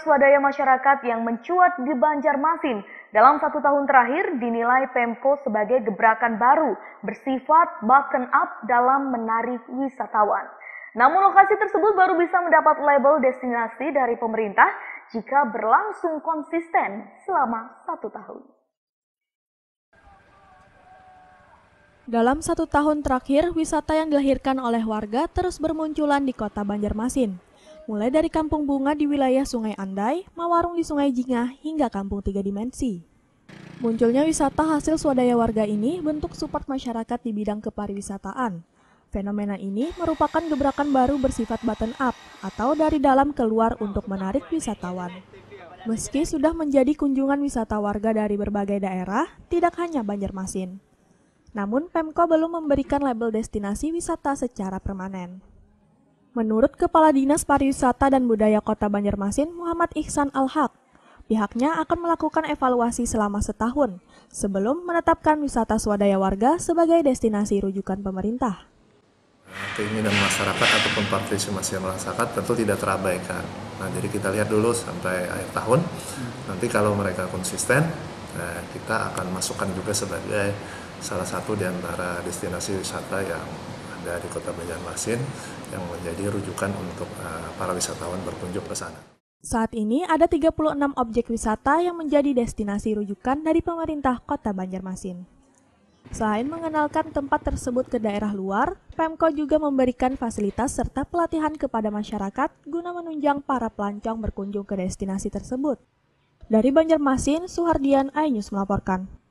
Swadaya masyarakat yang mencuat di Banjarmasin dalam satu tahun terakhir dinilai Pemko sebagai gebrakan baru bersifat button up dalam menarik wisatawan. Namun lokasi tersebut baru bisa mendapat label destinasi dari pemerintah jika berlangsung konsisten selama satu tahun. Dalam satu tahun terakhir, wisata yang dilahirkan oleh warga terus bermunculan di kota Banjarmasin mulai dari kampung bunga di wilayah Sungai Andai, Mawarung di Sungai Jingah, hingga kampung tiga dimensi. Munculnya wisata hasil swadaya warga ini bentuk support masyarakat di bidang kepariwisataan. Fenomena ini merupakan gebrakan baru bersifat button up atau dari dalam keluar untuk menarik wisatawan. Meski sudah menjadi kunjungan wisata warga dari berbagai daerah, tidak hanya Banjarmasin. Namun Pemko belum memberikan label destinasi wisata secara permanen. Menurut Kepala Dinas Pariwisata dan Budaya Kota Banjarmasin, Muhammad Ihsan Al-Haq, pihaknya akan melakukan evaluasi selama setahun sebelum menetapkan wisata swadaya warga sebagai destinasi rujukan pemerintah. Keinginan masyarakat ataupun partisipasi masyarakat tentu tidak terabaikan. Nah, jadi kita lihat dulu sampai akhir tahun. Nanti kalau mereka konsisten, nah, kita akan masukkan juga sebagai salah satu di antara destinasi wisata yang ada di Kota Banjarmasin yang menjadi rujukan untuk uh, para wisatawan berkunjung ke sana. Saat ini ada 36 objek wisata yang menjadi destinasi rujukan dari pemerintah Kota Banjarmasin. Selain mengenalkan tempat tersebut ke daerah luar, Pemko juga memberikan fasilitas serta pelatihan kepada masyarakat guna menunjang para pelancong berkunjung ke destinasi tersebut. Dari Banjarmasin, Suhardian Ainus melaporkan.